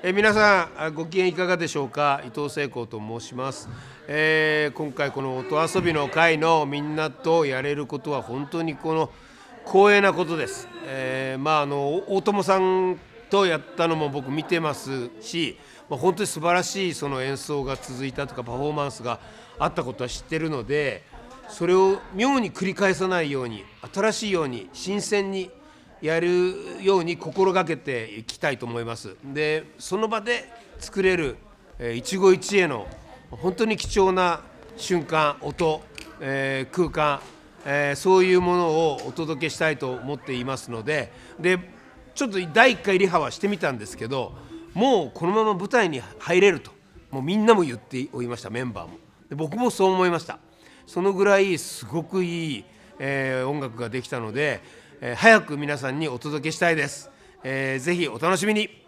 え皆さんご機嫌いかがでしょうか？伊藤聖子と申します、えー、今回この音遊びの会のみんなとやれることは本当にこの光栄なことです、えー、まああの大友さんとやったのも僕見てますし、まあ、本当に素晴らしいその演奏が続いたとかパフォーマンスがあったことは知ってるのでそれを妙に繰り返さないように新しいように新鮮にやるように心がけていきたいと思います。でその場で作れる一期一会の本当に貴重な瞬間音、えー、空間、えー、そういうものをお届けしたいと思っていますのででちょっと第1回リハはしてみたんですけどもうこのまま舞台に入れるともうみんなも言っておりましたメンバーも。で僕もそう思いました。そのぐらいすごくいい、えー、音楽ができたので、早く皆さんにお届けしたいです、えー、ぜひお楽しみに。